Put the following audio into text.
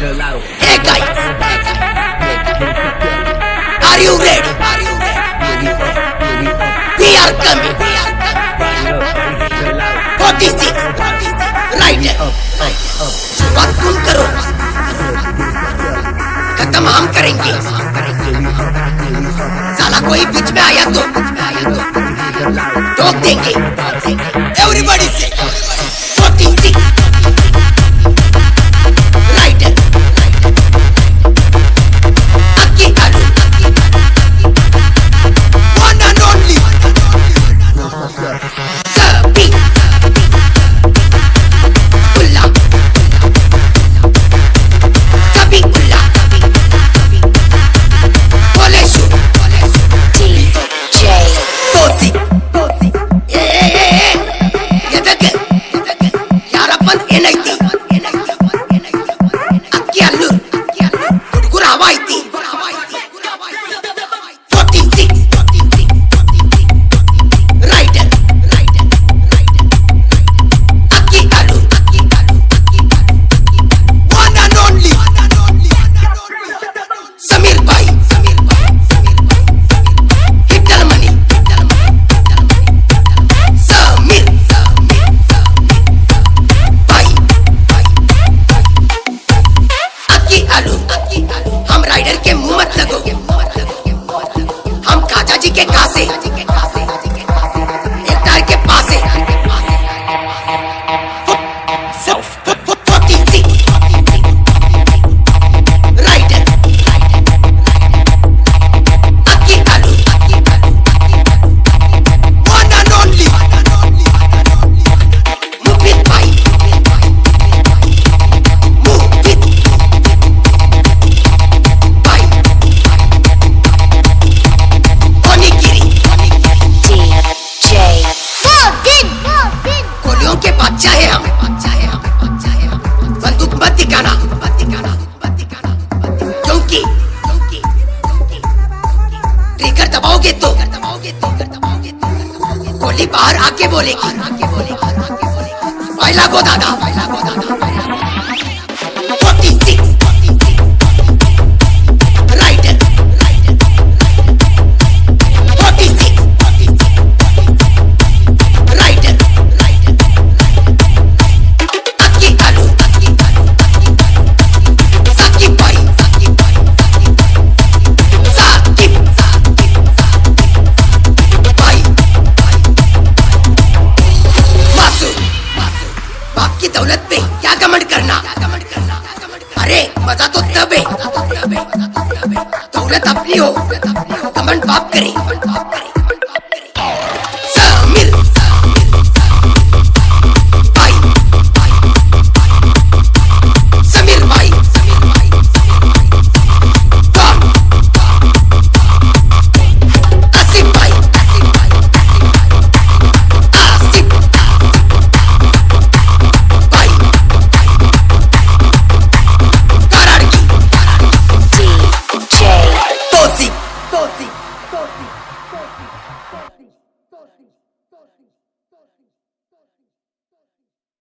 Hey guys, are you ready? We are coming. Coming. 46. Right. शुरुआत तुम करो खत्म हम करेंगे साला कोई बीच में आया तो राइडर के मुँह मत लगो। हम काजा जी के कासे। ट्रिगर दबाओगे तो? गोली बाहर आके बोलेगी। आके बोलेगी। भाई लागो दादा महिला लागो दौलत पे क्या कमेंट करना? अरे, मज़ा तो तब है। दौलत अपनी हो। कमेंट बाप करे।